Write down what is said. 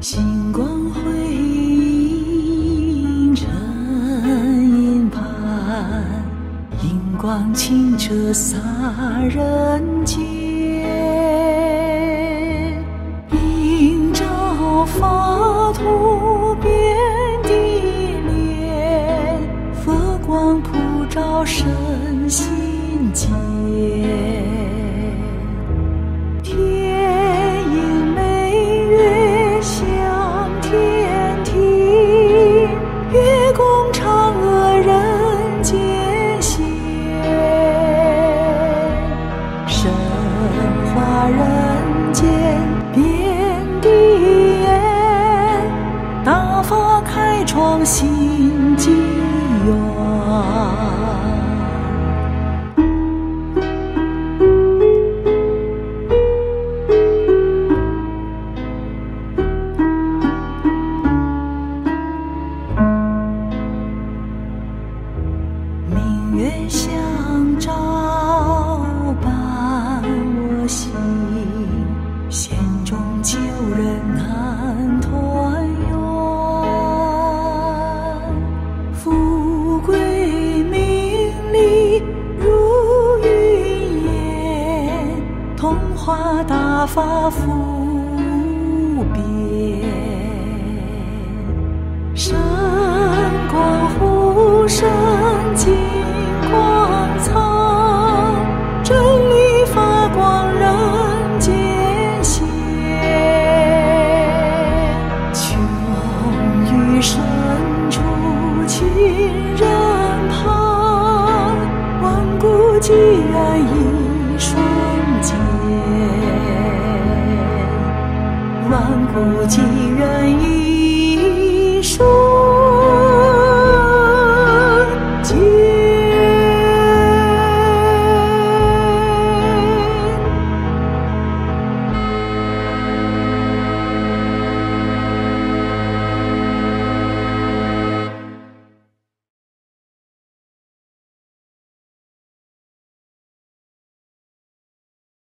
星光辉映沉银盘，银光清澈洒人间。映照法土遍地莲，佛光普照身心间。人间遍地烟，大发开创新纪元。明月相童话大法无边。山光护身金光藏，真理发光人间现。穷于深处亲人旁，万古积缘一双既然